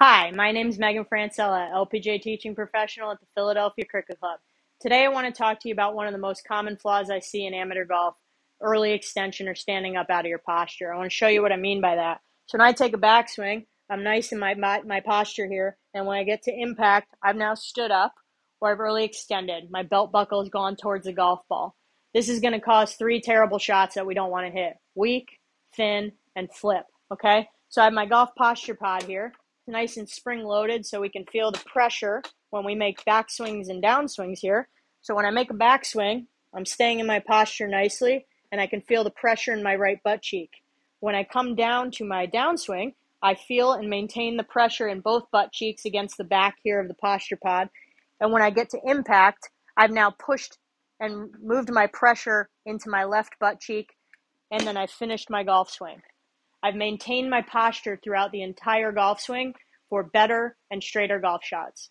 Hi, my name is Meaghan Francella, LPGA teaching professional at the Philadelphia Cricket Club. Today I want to talk to you about one of the most common flaws I see in amateur golf early extension or standing up out of your posture. I want to show you what I mean by that. So when I take a backswing, I'm nice in my, my, my posture here, and when I get to impact, I've now stood up or I've early extended. My belt buckle has gone towards the golf ball. This is going to cause three terrible shots that we don't want to hit weak, thin, and flip. Okay? So I have my golf posture pod here nice and spring loaded so we can feel the pressure when we make backswings and downswings here. So when I make a backswing, I'm staying in my posture nicely and I can feel the pressure in my right butt cheek. When I come down to my downswing, I feel and maintain the pressure in both butt cheeks against the back here of the posture pod. And when I get to impact, I've now pushed and moved my pressure into my left butt cheek and then I finished my golf swing. I've maintained my posture throughout the entire golf swing for better and straighter golf shots.